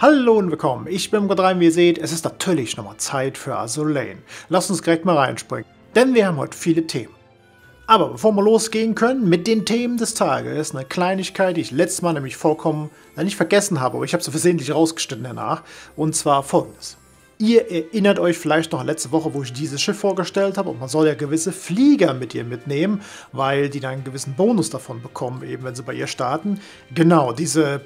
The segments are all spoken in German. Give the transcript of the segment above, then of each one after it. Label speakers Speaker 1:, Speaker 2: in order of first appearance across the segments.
Speaker 1: Hallo und willkommen, ich bin Rein, wie ihr seht, es ist natürlich nochmal Zeit für Azur Lane. Lasst uns direkt mal reinspringen, denn wir haben heute viele Themen. Aber bevor wir losgehen können mit den Themen des Tages, eine Kleinigkeit, die ich letztes Mal nämlich vollkommen nicht vergessen habe, aber ich habe sie versehentlich rausgeschnitten danach, und zwar folgendes. Ihr erinnert euch vielleicht noch letzte Woche, wo ich dieses Schiff vorgestellt habe und man soll ja gewisse Flieger mit ihr mitnehmen, weil die dann einen gewissen Bonus davon bekommen, eben wenn sie bei ihr starten. Genau, diese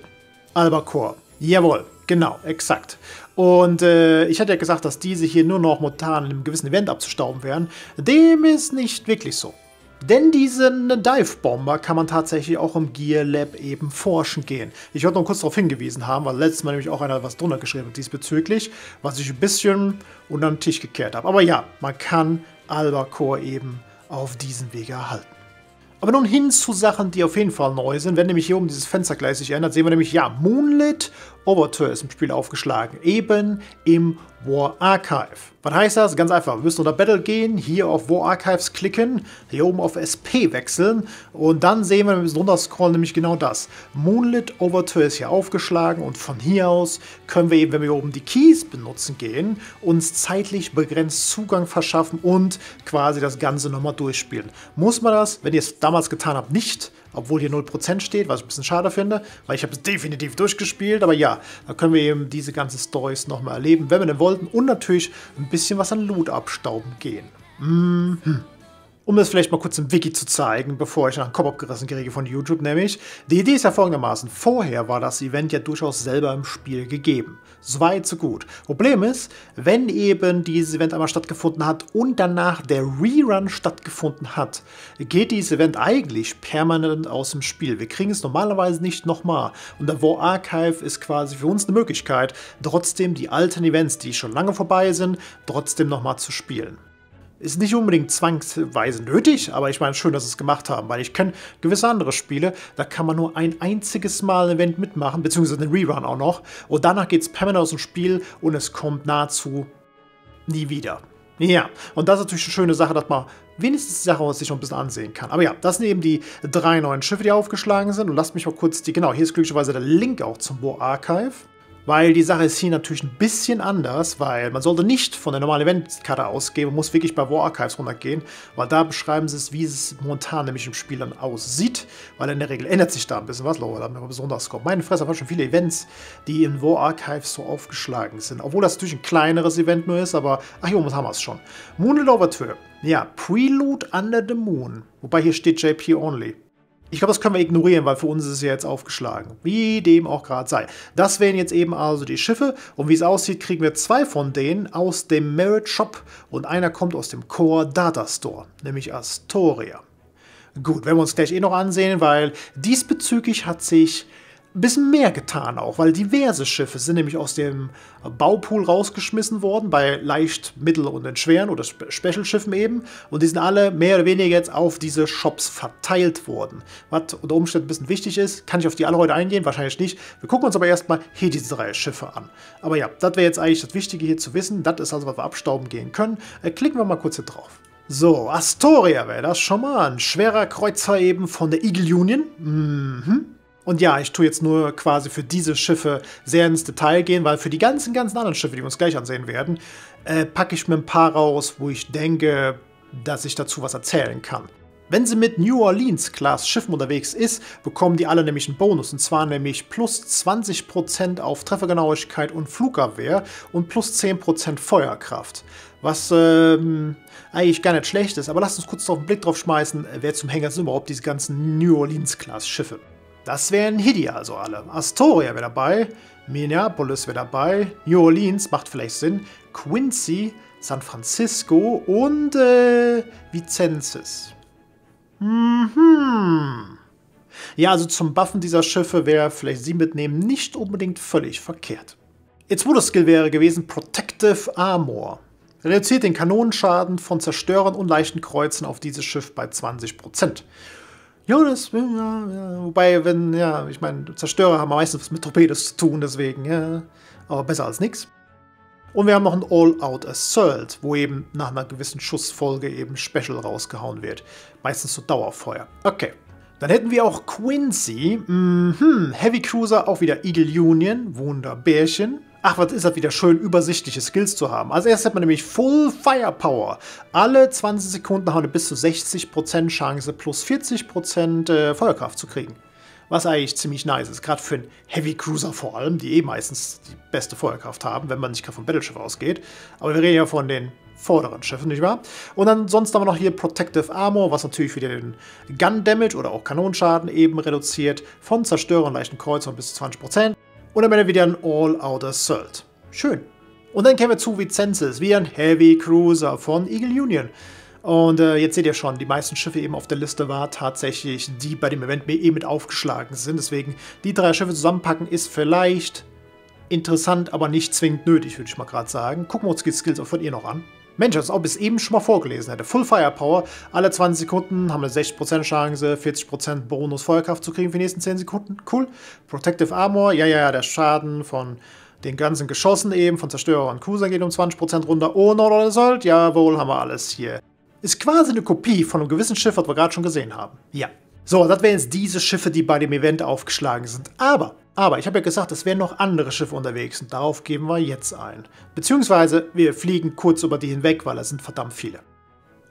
Speaker 1: Albacore. Jawohl, Genau, exakt. Und äh, ich hatte ja gesagt, dass diese hier nur noch momentan in einem gewissen Event abzustauben wären. Dem ist nicht wirklich so. Denn diesen Dive-Bomber kann man tatsächlich auch im Gear Lab eben forschen gehen. Ich wollte noch kurz darauf hingewiesen haben, weil letztes Mal nämlich auch einer was drunter geschrieben hat diesbezüglich, was ich ein bisschen unter den Tisch gekehrt habe. Aber ja, man kann Albacore eben auf diesem Wege erhalten. Aber nun hin zu Sachen, die auf jeden Fall neu sind. Wenn nämlich hier oben dieses Fenster gleich sich ändert, sehen wir nämlich, ja, Moonlit Overture ist im Spiel aufgeschlagen. Eben im War Archive. Was heißt das? Ganz einfach. Wir müssen unter Battle gehen, hier auf War Archives klicken, hier oben auf SP wechseln und dann sehen wir, wenn wir ein bisschen runter scrollen, nämlich genau das. Moonlit Overture ist hier aufgeschlagen und von hier aus können wir eben, wenn wir oben die Keys benutzen gehen, uns zeitlich begrenzt Zugang verschaffen und quasi das Ganze nochmal durchspielen. Muss man das, wenn ihr es damals getan habt, nicht, obwohl hier 0% steht, was ich ein bisschen schade finde, weil ich habe es definitiv durchgespielt, aber ja, da können wir eben diese ganzen Stories nochmal erleben, wenn wir denn wollten und natürlich ein bisschen was an Loot abstauben gehen. Mhm. Um das vielleicht mal kurz im Wiki zu zeigen, bevor ich nach dem Kopf abgerissen kriege von YouTube, nämlich, die Idee ist ja folgendermaßen, vorher war das Event ja durchaus selber im Spiel gegeben. So weit, so gut. Problem ist, wenn eben dieses Event einmal stattgefunden hat und danach der Rerun stattgefunden hat, geht dieses Event eigentlich permanent aus dem Spiel. Wir kriegen es normalerweise nicht nochmal. Und der War Archive ist quasi für uns eine Möglichkeit, trotzdem die alten Events, die schon lange vorbei sind, trotzdem nochmal zu spielen. Ist nicht unbedingt zwangsweise nötig, aber ich meine schön, dass sie es gemacht haben, weil ich kenne gewisse andere Spiele, da kann man nur ein einziges Mal ein Event mitmachen, beziehungsweise einen Rerun auch noch. Und danach geht es permanent aus dem Spiel und es kommt nahezu nie wieder. Ja, und das ist natürlich eine schöne Sache, dass man wenigstens die Sache sich noch ein bisschen ansehen kann. Aber ja, das sind eben die drei neuen Schiffe, die aufgeschlagen sind. Und lasst mich mal kurz die, genau, hier ist glücklicherweise der Link auch zum War Archive. Weil die Sache ist hier natürlich ein bisschen anders, weil man sollte nicht von der normalen Eventkarte ausgehen, man muss wirklich bei War Archives runtergehen, weil da beschreiben sie es, wie es momentan nämlich im Spiel dann aussieht, weil in der Regel ändert sich da ein bisschen was, Leute, da haben wir besonders kommt. Meine Fresse, haben schon viele Events, die in War Archives so aufgeschlagen sind, obwohl das natürlich ein kleineres Event nur ist, aber ach jo, was haben wir es schon. Moonlit Overture, ja, Prelude Under the Moon, wobei hier steht JP Only. Ich glaube, das können wir ignorieren, weil für uns ist es ja jetzt aufgeschlagen. Wie dem auch gerade sei. Das wären jetzt eben also die Schiffe. Und wie es aussieht, kriegen wir zwei von denen aus dem Merit Shop und einer kommt aus dem Core Data Store, nämlich Astoria. Gut, werden wir uns gleich eh noch ansehen, weil diesbezüglich hat sich bisschen mehr getan auch, weil diverse Schiffe sind nämlich aus dem Baupool rausgeschmissen worden, bei leicht, mittel und schweren oder Special-Schiffen eben. Und die sind alle mehr oder weniger jetzt auf diese Shops verteilt worden. Was unter Umständen ein bisschen wichtig ist, kann ich auf die alle heute eingehen? Wahrscheinlich nicht. Wir gucken uns aber erstmal hier diese drei Schiffe an. Aber ja, das wäre jetzt eigentlich das Wichtige hier zu wissen. Das ist also, was wir abstauben gehen können. Äh, klicken wir mal kurz hier drauf. So, Astoria wäre das schon mal. Ein schwerer Kreuzer eben von der Eagle Union. Mhm. Und ja, ich tue jetzt nur quasi für diese Schiffe sehr ins Detail gehen, weil für die ganzen, ganzen anderen Schiffe, die wir uns gleich ansehen werden, äh, packe ich mir ein paar raus, wo ich denke, dass ich dazu was erzählen kann. Wenn sie mit New Orleans Class Schiffen unterwegs ist, bekommen die alle nämlich einen Bonus. Und zwar nämlich plus 20% auf Treffergenauigkeit und Flugabwehr und plus 10% Feuerkraft. Was ähm, eigentlich gar nicht schlecht ist. Aber lasst uns kurz noch einen Blick drauf schmeißen, wer zum Henker sind überhaupt diese ganzen New Orleans Class Schiffe. Das wären Hidi also alle. Astoria wäre dabei, Minneapolis wäre dabei, New Orleans macht vielleicht Sinn, Quincy, San Francisco und äh, Vicensis. Mhm. Ja, also zum Buffen dieser Schiffe wäre vielleicht sie mitnehmen nicht unbedingt völlig verkehrt. Ihr zweiter Skill wäre gewesen Protective Armor. Reduziert den Kanonenschaden von Zerstörern und leichten Kreuzen auf dieses Schiff bei 20%. Ja, das, ja, ja. Wobei, wenn, ja, ich meine, Zerstörer haben meistens was mit Torpedos zu tun, deswegen, ja. Aber besser als nichts. Und wir haben noch ein All-Out Assault, wo eben nach einer gewissen Schussfolge eben Special rausgehauen wird. Meistens so Dauerfeuer. Okay. Dann hätten wir auch Quincy, mhm. Heavy Cruiser, auch wieder Eagle Union, Wunderbärchen. Ach, was ist das wieder schön, übersichtliche Skills zu haben. Als erstes hat man nämlich Full Firepower. Alle 20 Sekunden haben eine bis zu 60% Chance plus 40% äh, Feuerkraft zu kriegen. Was eigentlich ziemlich nice ist, gerade für einen Heavy Cruiser vor allem, die eh meistens die beste Feuerkraft haben, wenn man nicht gerade vom Battleschiff ausgeht. Aber wir reden ja von den vorderen Schiffen, nicht wahr? Und dann sonst haben wir noch hier Protective Armor, was natürlich wieder den Gun Damage oder auch Kanonschaden eben reduziert, von Zerstörer und leichten Kreuzern bis zu 20%. Und am Ende wieder ein All-Out Assault. Schön. Und dann kämen wir zu Vicensis, wie ein Heavy Cruiser von Eagle Union. Und äh, jetzt seht ihr schon, die meisten Schiffe eben auf der Liste war tatsächlich, die bei dem Event eh mit aufgeschlagen sind. Deswegen die drei Schiffe zusammenpacken ist vielleicht interessant, aber nicht zwingend nötig, würde ich mal gerade sagen. Gucken wir uns die Skills auch von ihr noch an. Mensch, als ob ich es eben schon mal vorgelesen hätte. Full Firepower, alle 20 Sekunden haben eine 60% Chance, 40% Bonus Feuerkraft zu kriegen für die nächsten 10 Sekunden. Cool. Protective Armor, ja, ja, ja, der Schaden von den ganzen Geschossen eben, von Zerstörer und Cruiser geht um 20% runter. Oh, no, no, Assault, jawohl, haben wir alles hier. Ist quasi eine Kopie von einem gewissen Schiff, was wir gerade schon gesehen haben. Ja. So, das wären jetzt diese Schiffe, die bei dem Event aufgeschlagen sind. Aber aber ich habe ja gesagt, es wären noch andere Schiffe unterwegs und darauf geben wir jetzt ein. Beziehungsweise wir fliegen kurz über die hinweg, weil es sind verdammt viele.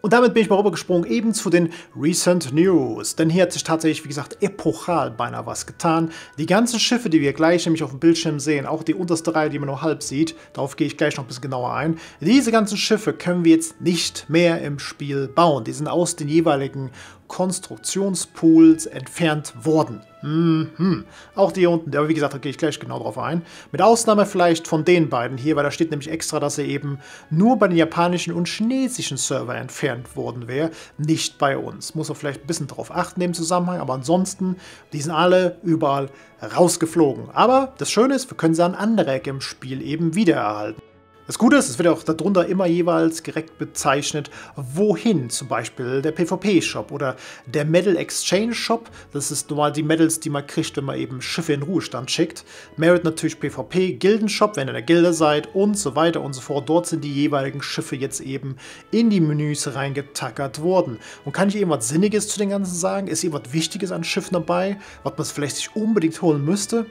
Speaker 1: Und damit bin ich mal rübergesprungen eben zu den Recent News. Denn hier hat sich tatsächlich, wie gesagt, epochal beinahe was getan. Die ganzen Schiffe, die wir gleich nämlich auf dem Bildschirm sehen, auch die unterste Reihe, die man nur halb sieht, darauf gehe ich gleich noch ein bisschen genauer ein. Diese ganzen Schiffe können wir jetzt nicht mehr im Spiel bauen. Die sind aus den jeweiligen Konstruktionspools entfernt worden. Mhm. Auch die hier unten, aber wie gesagt, da gehe ich gleich genau drauf ein. Mit Ausnahme vielleicht von den beiden hier, weil da steht nämlich extra, dass er eben nur bei den japanischen und chinesischen Server entfernt worden wäre, nicht bei uns. Muss man vielleicht ein bisschen drauf achten im Zusammenhang, aber ansonsten, die sind alle überall rausgeflogen. Aber das Schöne ist, wir können sie an anderer Ecke im Spiel eben wiedererhalten. Das Gute ist, es wird auch darunter immer jeweils direkt bezeichnet, wohin zum Beispiel der PvP-Shop oder der Medal Exchange Shop. Das ist normal die Medals, die man kriegt, wenn man eben Schiffe in Ruhestand schickt. Merit natürlich PvP, Gildenshop, wenn ihr in der Gilde seid und so weiter und so fort. Dort sind die jeweiligen Schiffe jetzt eben in die Menüs reingetackert worden. Und kann ich eben was Sinniges zu den Ganzen sagen? Ist irgendwas Wichtiges an Schiffen dabei, was man vielleicht sich unbedingt holen müsste?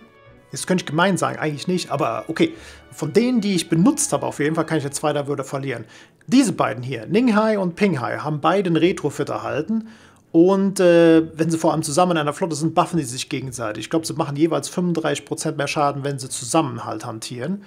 Speaker 1: Jetzt könnte ich gemein sagen, eigentlich nicht, aber okay. Von denen, die ich benutzt habe, auf jeden Fall kann ich jetzt zwei da Würde verlieren. Diese beiden hier, Ninghai und Pinghai, haben beide einen Retrofit erhalten. Und äh, wenn sie vor allem zusammen in einer Flotte sind, buffen die sich gegenseitig. Ich glaube, sie machen jeweils 35% mehr Schaden, wenn sie zusammen halt hantieren.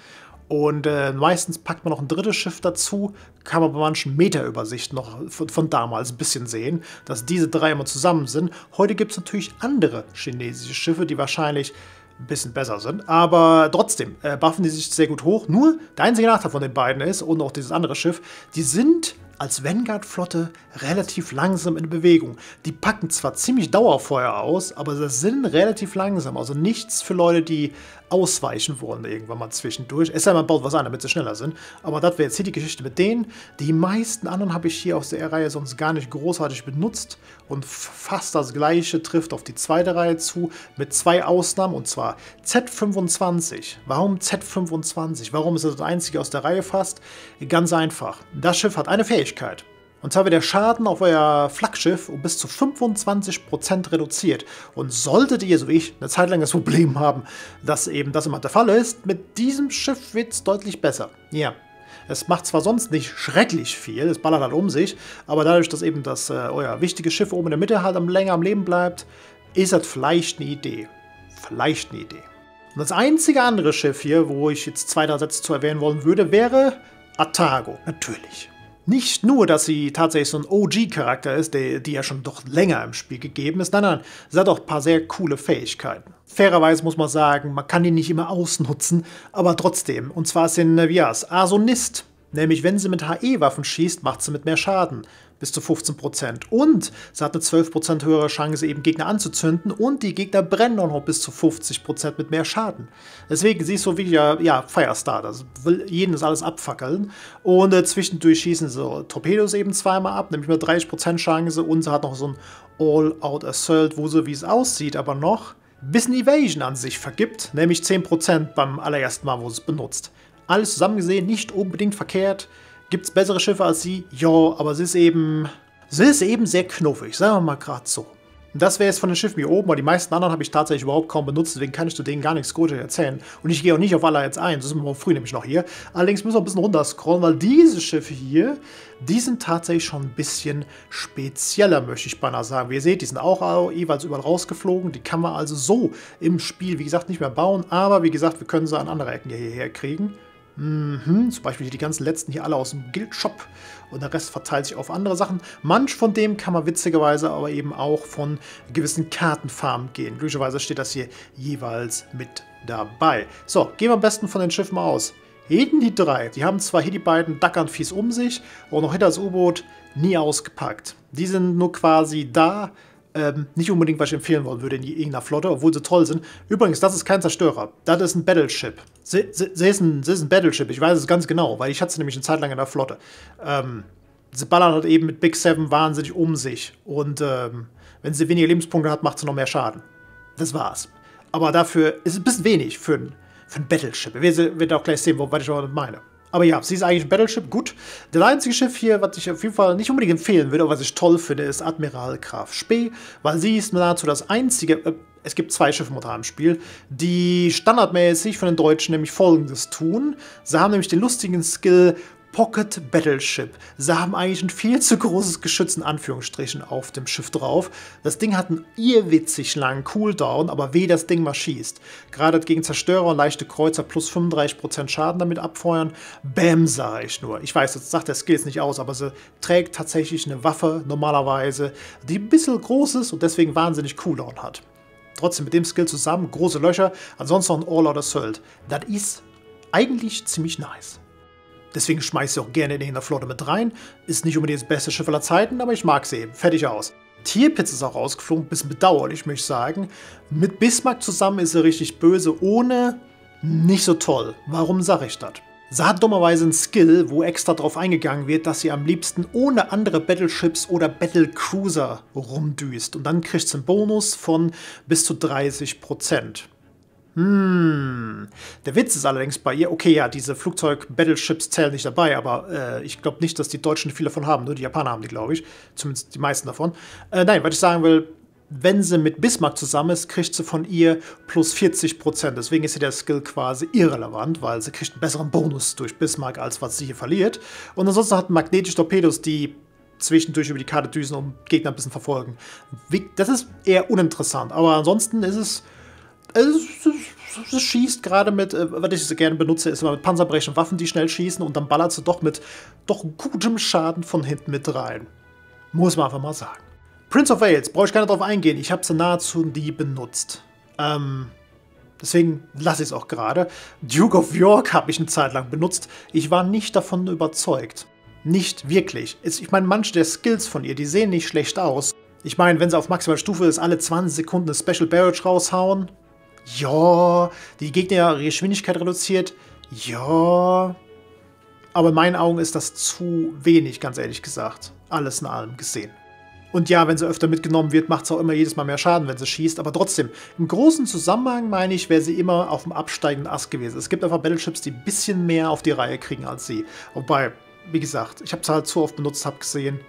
Speaker 1: Und äh, meistens packt man noch ein drittes Schiff dazu, kann man bei manchen Meterübersichten noch von, von, damals ein bisschen sehen, dass diese drei immer zusammen sind. Heute gibt es natürlich andere chinesische Schiffe, die wahrscheinlich ein bisschen besser sind. Aber trotzdem äh, buffen die sich sehr gut hoch. Nur der einzige Nachteil von den beiden ist, und auch dieses andere Schiff, die sind als Vanguard-Flotte relativ langsam in Bewegung. Die packen zwar ziemlich Dauerfeuer aus, aber sie sind relativ langsam. Also nichts für Leute, die ausweichen wollen irgendwann mal zwischendurch. Es sei denn, man baut was an, damit sie schneller sind. Aber das wäre jetzt hier die Geschichte mit denen. Die meisten anderen habe ich hier aus der Reihe sonst gar nicht großartig benutzt. Und fast das gleiche trifft auf die zweite Reihe zu, mit zwei Ausnahmen, und zwar Z25. Warum Z25? Warum ist das das einzige aus der Reihe fast? Ganz einfach. Das Schiff hat eine Fähigkeit. Und zwar wird der Schaden auf euer Flaggschiff um bis zu 25% reduziert. Und solltet ihr, so wie ich, eine Zeit lang das Problem haben, dass eben das immer der Fall ist, mit diesem Schiff wird es deutlich besser. Ja. Es macht zwar sonst nicht schrecklich viel, es ballert halt um sich, aber dadurch, dass eben das äh, euer wichtiges Schiff oben in der Mitte halt am länger am Leben bleibt, ist das vielleicht eine Idee. Vielleicht eine Idee. Und das einzige andere Schiff hier, wo ich jetzt zwei, drei Sätze zu erwähnen wollen würde, wäre Atago. Natürlich. Nicht nur, dass sie tatsächlich so ein OG-Charakter ist, der, die ja schon doch länger im Spiel gegeben ist, nein, nein, sie hat auch ein paar sehr coole Fähigkeiten. Fairerweise muss man sagen, man kann die nicht immer ausnutzen, aber trotzdem. Und zwar sind Navias Asonist, nämlich wenn sie mit HE-Waffen schießt, macht sie mit mehr Schaden bis zu 15%. Und sie hat eine 12% höhere Chance, eben Gegner anzuzünden und die Gegner brennen auch noch bis zu 50% mit mehr Schaden. Deswegen sie ist so wie ja, ja Firestarter, also will jeden das alles abfackeln und äh, zwischendurch schießen sie Torpedos eben zweimal ab, nämlich mit 30% Chance und sie hat noch so ein All-Out Assault, wo sie, wie es aussieht, aber noch ein bisschen Evasion an sich vergibt, nämlich 10% beim allerersten Mal, wo sie es benutzt. Alles zusammen gesehen nicht unbedingt verkehrt, Gibt es bessere Schiffe als sie? Ja, aber sie ist eben. Sie ist eben sehr knuffig, sagen wir mal gerade so. Das wäre jetzt von den Schiffen hier oben, weil die meisten anderen habe ich tatsächlich überhaupt kaum benutzt, deswegen kann ich zu denen gar nichts Gutes erzählen. Und ich gehe auch nicht auf alle jetzt ein, das ist immer früh nämlich noch hier. Allerdings müssen wir ein bisschen runter scrollen, weil diese Schiffe hier, die sind tatsächlich schon ein bisschen spezieller, möchte ich beinahe sagen. Wie ihr seht, die sind auch jeweils überall rausgeflogen. Die kann man also so im Spiel, wie gesagt, nicht mehr bauen, aber wie gesagt, wir können sie an andere Ecken hierher kriegen. Mhm, zum Beispiel die ganzen letzten hier alle aus dem Guild-Shop und der Rest verteilt sich auf andere Sachen. Manch von dem kann man witzigerweise aber eben auch von gewissen Kartenfarmen gehen. Glücklicherweise steht das hier jeweils mit dabei. So, gehen wir am besten von den Schiffen aus. Jeden die drei, die haben zwar hier die beiden Dackern fies um sich, aber noch hinter das U-Boot nie ausgepackt. Die sind nur quasi da, ähm, nicht unbedingt, was ich empfehlen wollen würde in irgendeiner Flotte, obwohl sie toll sind. Übrigens, das ist kein Zerstörer. Das ist ein Battleship. Sie, sie, sie, ist, ein, sie ist ein Battleship, ich weiß es ganz genau, weil ich hatte sie nämlich eine Zeit lang in der Flotte. Ähm, sie ballert halt eben mit Big Seven wahnsinnig um sich. Und ähm, wenn sie weniger Lebenspunkte hat, macht sie noch mehr Schaden. Das war's. Aber dafür ist es ein bisschen wenig für ein, für ein Battleship. Wir werden auch gleich sehen, was ich auch meine. Aber ja, sie ist eigentlich ein Battleship, gut. Das einzige Schiff hier, was ich auf jeden Fall nicht unbedingt empfehlen würde, aber was ich toll finde, ist Admiral Graf Spee, weil sie ist nahezu das einzige, äh, es gibt zwei Schiffe im Spiel, die standardmäßig von den Deutschen nämlich folgendes tun. Sie haben nämlich den lustigen Skill Pocket Battleship. Sie haben eigentlich ein viel zu großes Geschütz in Anführungsstrichen auf dem Schiff drauf. Das Ding hat einen irrwitzig langen Cooldown, aber weh das Ding mal schießt. Gerade gegen Zerstörer und leichte Kreuzer plus 35% Schaden damit abfeuern. Bäm, sage ich nur. Ich weiß, das sagt der Skill jetzt nicht aus, aber sie trägt tatsächlich eine Waffe normalerweise, die ein bisschen groß ist und deswegen wahnsinnig Cooldown hat. Trotzdem mit dem Skill zusammen, große Löcher, ansonsten noch ein All-Out Assault. Das ist eigentlich ziemlich nice. Deswegen schmeiße ich auch gerne in der Flotte mit rein. Ist nicht unbedingt das beste Schiff aller Zeiten, aber ich mag sie eben. Fertig aus. Tierpitz ist auch rausgeflogen, bisschen bedauerlich, möchte ich sagen. Mit Bismarck zusammen ist er richtig böse, ohne nicht so toll. Warum sage ich das? Sie hat dummerweise einen Skill, wo extra darauf eingegangen wird, dass sie am liebsten ohne andere Battleships oder Battlecruiser rumdüst. Und dann kriegt sie einen Bonus von bis zu 30%. Hm. Der Witz ist allerdings bei ihr, okay, ja, diese Flugzeug-Battleships zählen nicht dabei, aber äh, ich glaube nicht, dass die Deutschen viele davon haben. Nur die Japaner haben die, glaube ich. Zumindest die meisten davon. Äh, nein, was ich sagen will, wenn sie mit Bismarck zusammen ist, kriegt sie von ihr plus 40%. Deswegen ist sie der Skill quasi irrelevant, weil sie kriegt einen besseren Bonus durch Bismarck, als was sie hier verliert. Und ansonsten hat magnetische Torpedos, die zwischendurch über die Karte düsen und Gegner ein bisschen verfolgen. Das ist eher uninteressant, aber ansonsten ist es es, es schießt gerade mit, äh, was ich so gerne benutze, ist immer mit panzerbrechenden Waffen, die schnell schießen und dann ballert sie doch mit doch gutem Schaden von hinten mit rein. Muss man einfach mal sagen. Prince of Wales, brauche ich gar nicht drauf eingehen, ich habe sie nahezu nie benutzt. Ähm, deswegen lasse ich es auch gerade. Duke of York habe ich eine Zeit lang benutzt. Ich war nicht davon überzeugt. Nicht wirklich. Ich meine, manche der Skills von ihr, die sehen nicht schlecht aus. Ich meine, wenn sie auf maximaler Stufe ist, alle 20 Sekunden eine Special Barrage raushauen, ja, die Gegnergeschwindigkeit reduziert. Ja. Aber in meinen Augen ist das zu wenig, ganz ehrlich gesagt. Alles in allem gesehen. Und ja, wenn sie öfter mitgenommen wird, macht es auch immer jedes Mal mehr Schaden, wenn sie schießt. Aber trotzdem, im großen Zusammenhang meine ich, wäre sie immer auf dem absteigenden Ast gewesen. Es gibt einfach Battleships, die ein bisschen mehr auf die Reihe kriegen als sie. Wobei, wie gesagt, ich habe es halt zu oft benutzt, habe gesehen,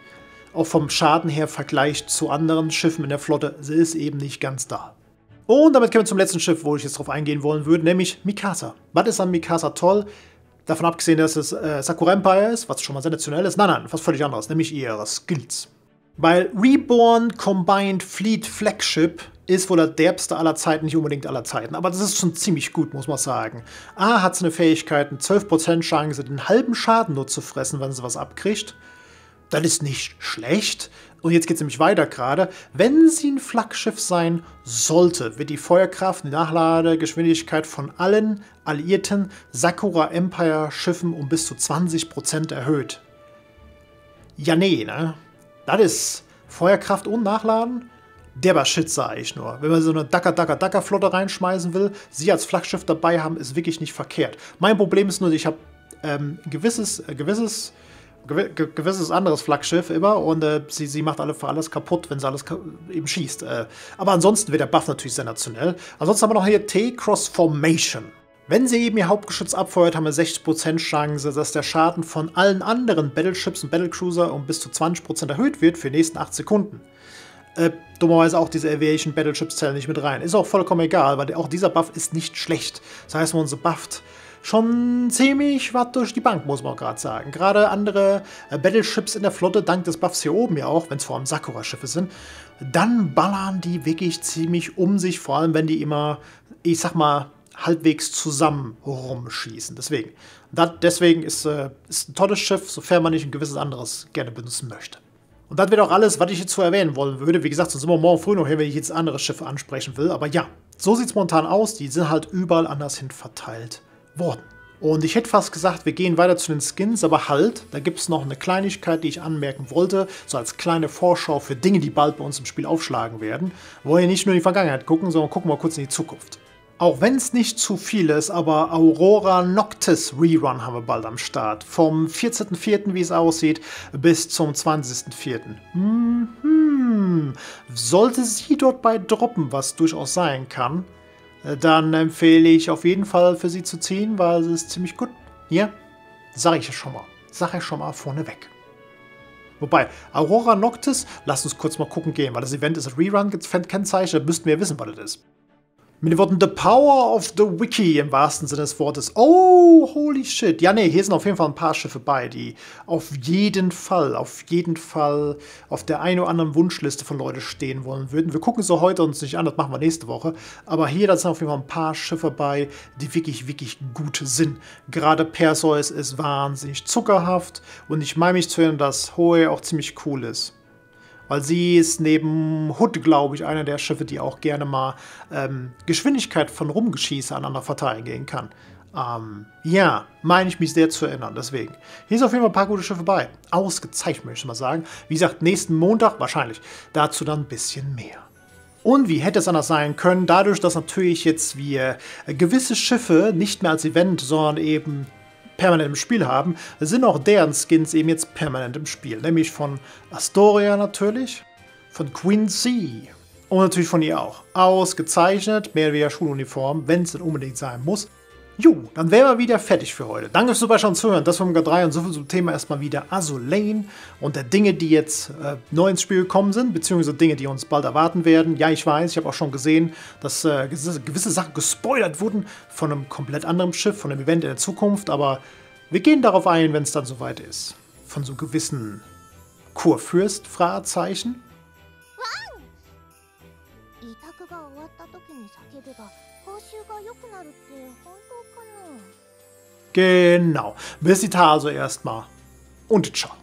Speaker 1: auch vom Schaden her Vergleich zu anderen Schiffen in der Flotte, sie ist eben nicht ganz da. Und damit kommen wir zum letzten Schiff, wo ich jetzt drauf eingehen wollen würde, nämlich Mikasa. Was ist an Mikasa toll? Davon abgesehen, dass es äh, Sakura Empire ist, was schon mal sensationell ist. Nein, nein, was völlig anderes, nämlich ihre Skills. Weil Reborn Combined Fleet Flagship ist wohl der derbste aller Zeiten, nicht unbedingt aller Zeiten, aber das ist schon ziemlich gut, muss man sagen. A hat sie eine Fähigkeit, eine 12% Chance, den halben Schaden nur zu fressen, wenn sie was abkriegt. Das ist nicht schlecht. Und jetzt geht es nämlich weiter gerade. Wenn sie ein Flaggschiff sein sollte, wird die Feuerkraft, die Nachladegeschwindigkeit von allen alliierten Sakura Empire Schiffen um bis zu 20% erhöht. Ja, nee, ne? Das ist Feuerkraft und Nachladen? Der war Shit, sage ich nur. Wenn man so eine Dacker, Dacker, Dacker Flotte reinschmeißen will, sie als Flaggschiff dabei haben, ist wirklich nicht verkehrt. Mein Problem ist nur, ich habe ähm, gewisses, äh, gewisses gewisses anderes Flaggschiff immer und äh, sie, sie macht alle, alles kaputt, wenn sie alles eben schießt. Äh, aber ansonsten wird der Buff natürlich sensationell. Ansonsten haben wir noch hier T-Cross Formation. Wenn sie eben ihr Hauptgeschütz abfeuert, haben wir 60% Chance, dass der Schaden von allen anderen Battleships und Battlecruiser um bis zu 20% erhöht wird für die nächsten 8 Sekunden. Äh, dummerweise auch diese Aviation Battleships zählen nicht mit rein. Ist auch vollkommen egal, weil auch dieser Buff ist nicht schlecht. Das heißt, wenn man so bufft, schon ziemlich was durch die Bank, muss man gerade sagen. Gerade andere äh, Battleships in der Flotte, dank des Buffs hier oben ja auch, wenn es vor allem Sakura-Schiffe sind, dann ballern die wirklich ziemlich um sich, vor allem wenn die immer, ich sag mal, halbwegs zusammen rumschießen. Deswegen, das, deswegen ist, äh, ist ein tolles Schiff, sofern man nicht ein gewisses anderes gerne benutzen möchte. Und das wird auch alles, was ich jetzt so erwähnen wollen würde. Wie gesagt, sonst sind wir morgen früh noch hier, wenn ich jetzt andere Schiffe ansprechen will. Aber ja, so sieht es momentan aus. Die sind halt überall anders hin verteilt worden. Und ich hätte fast gesagt, wir gehen weiter zu den Skins, aber halt, da gibt es noch eine Kleinigkeit, die ich anmerken wollte, so als kleine Vorschau für Dinge, die bald bei uns im Spiel aufschlagen werden. Wir wollen ja nicht nur in die Vergangenheit gucken, sondern gucken mal kurz in die Zukunft. Auch wenn es nicht zu viel ist, aber Aurora Noctis Rerun haben wir bald am Start. Vom 14.04., wie es aussieht, bis zum 20.04. Mhm. Sollte sie dort bei droppen, was durchaus sein kann, dann empfehle ich auf jeden Fall für sie zu ziehen, weil sie ist ziemlich gut. Hier, sage ich ja schon mal. Sage ich schon mal vorneweg. Wobei, Aurora Noctis, lasst uns kurz mal gucken gehen, weil das Event ist Rerun-Kennzeichen, müssten wir wissen, was das ist. Mit den Worten The Power of the Wiki im wahrsten Sinne des Wortes. Oh, holy shit. Ja, nee, hier sind auf jeden Fall ein paar Schiffe bei, die auf jeden Fall, auf jeden Fall auf der einen oder anderen Wunschliste von Leuten stehen wollen würden. Wir gucken so heute uns nicht an, das machen wir nächste Woche. Aber hier, da sind auf jeden Fall ein paar Schiffe bei, die wirklich, wirklich gut sind. Gerade Perseus ist wahnsinnig zuckerhaft und ich meine mich zu erinnern, dass Hohe auch ziemlich cool ist. Weil sie ist neben Hood, glaube ich, einer der Schiffe, die auch gerne mal ähm, Geschwindigkeit von Rumgeschieße aneinander verteilen gehen kann. Ähm, ja, meine ich mich sehr zu erinnern, deswegen. Hier ist auf jeden Fall ein paar gute Schiffe bei. Ausgezeichnet, möchte ich mal sagen. Wie gesagt, nächsten Montag wahrscheinlich. Dazu dann ein bisschen mehr. Und wie hätte es anders sein können, dadurch, dass natürlich jetzt wir gewisse Schiffe nicht mehr als Event, sondern eben permanent im Spiel haben, sind auch deren Skins eben jetzt permanent im Spiel. Nämlich von Astoria natürlich, von Sea und natürlich von ihr auch. Ausgezeichnet, mehr oder weniger Schuluniform, wenn es denn unbedingt sein muss. Jo, dann wären wir wieder fertig für heute. Danke fürs Zuschauen zuhören. Das war Mega 3 und so viel zum Thema erstmal wieder Azulane und der Dinge, die jetzt äh, neu ins Spiel gekommen sind, beziehungsweise Dinge, die uns bald erwarten werden. Ja, ich weiß, ich habe auch schon gesehen, dass äh, gewisse Sachen gespoilert wurden von einem komplett anderen Schiff, von einem Event in der Zukunft, aber wir gehen darauf ein, wenn es dann soweit ist. Von so gewissen Kurfürst? Fragezeichen. Genau. Bis die also erstmal. Und ciao.